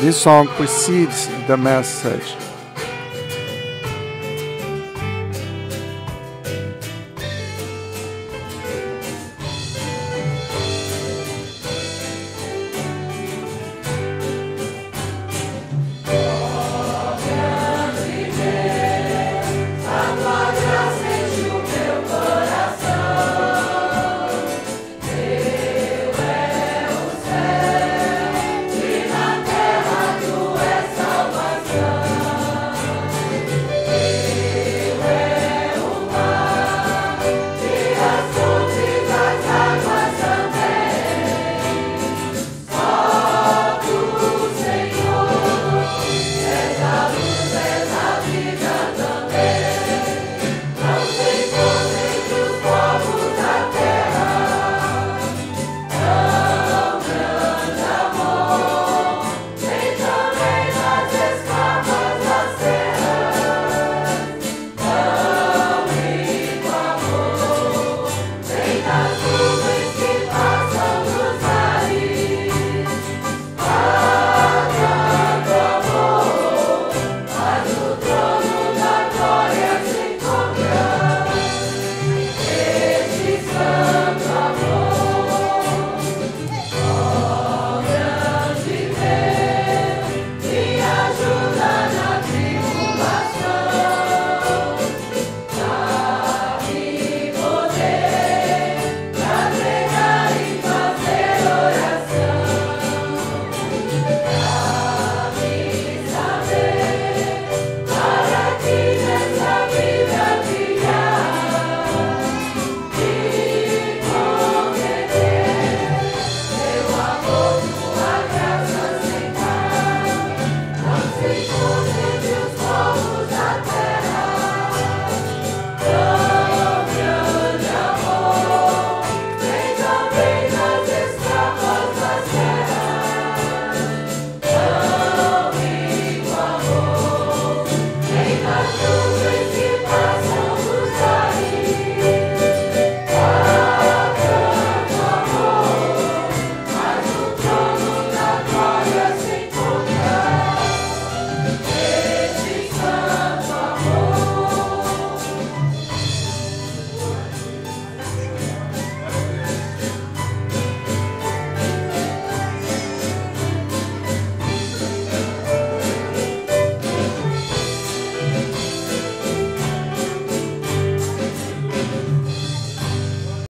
This song precedes the message.